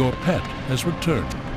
Your pet has returned.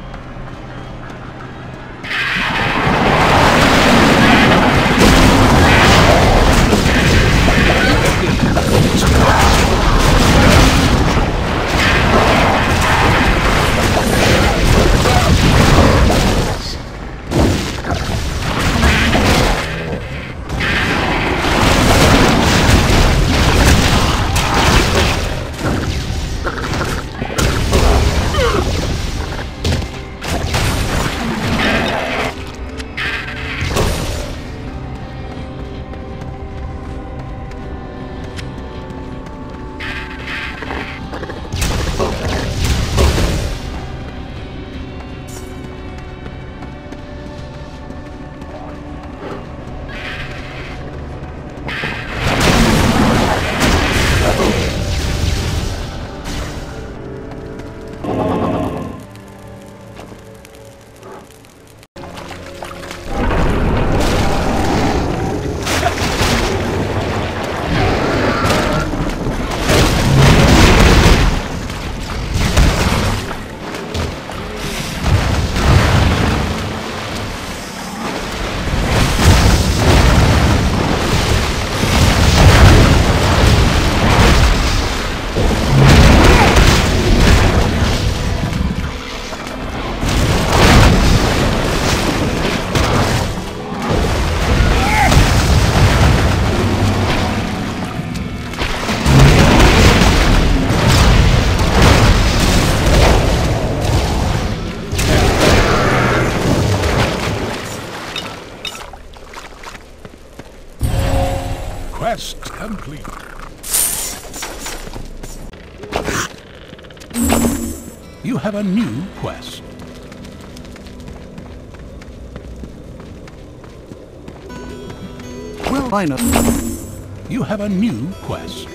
Have a new quest. Well, know. You have a new quest.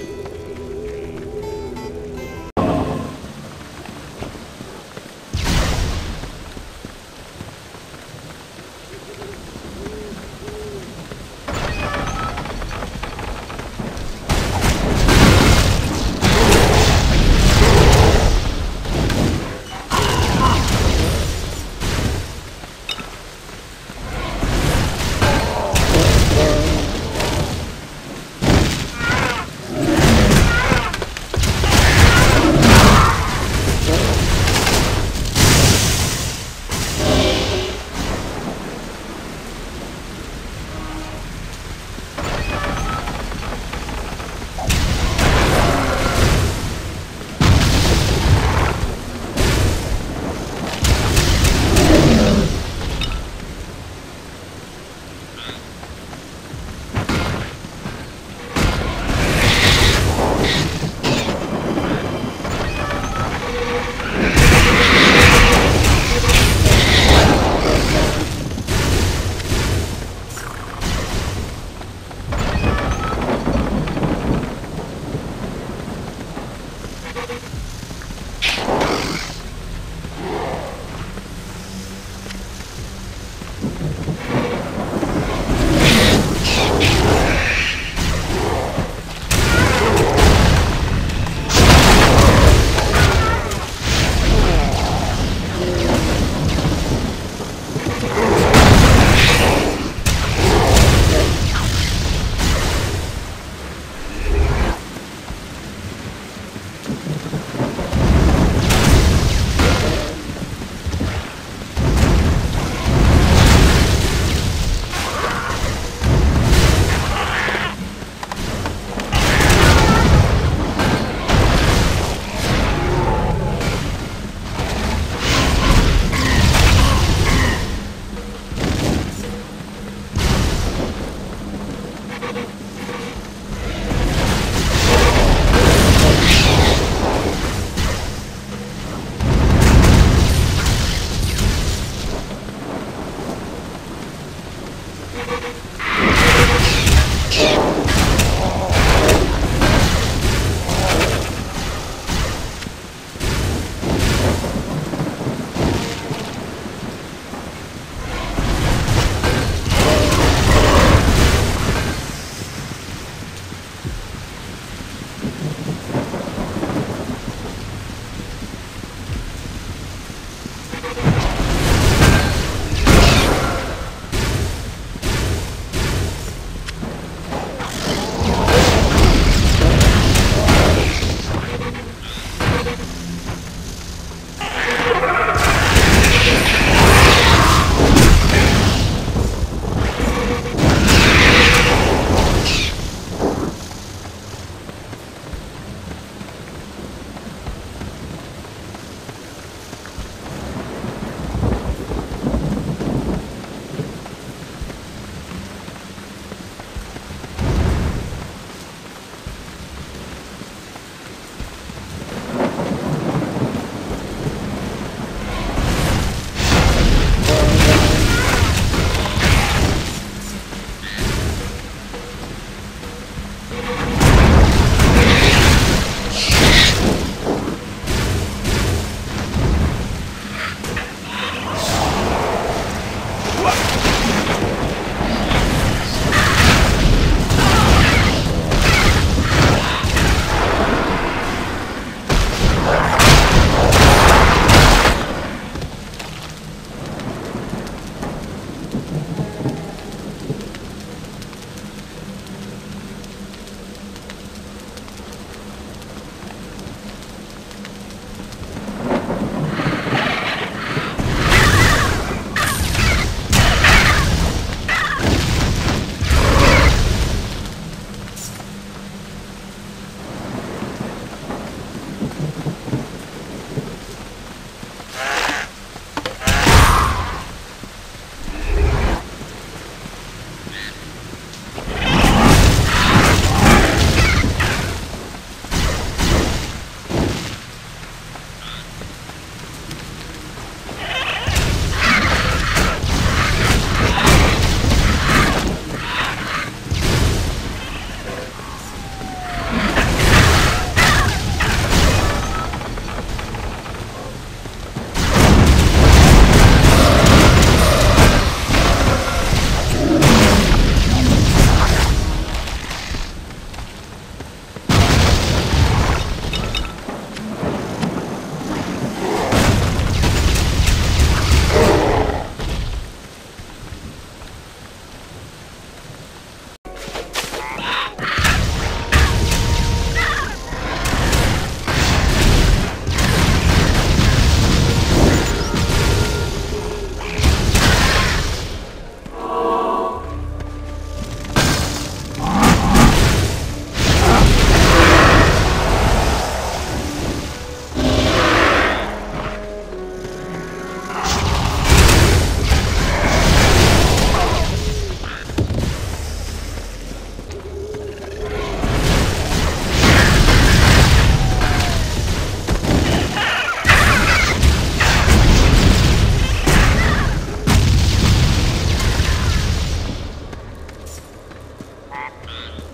Good.